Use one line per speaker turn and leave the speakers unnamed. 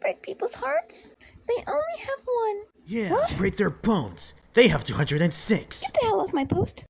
break people's hearts. They only have one.
Yeah, break their bones. They have 206.
Get the hell off my post.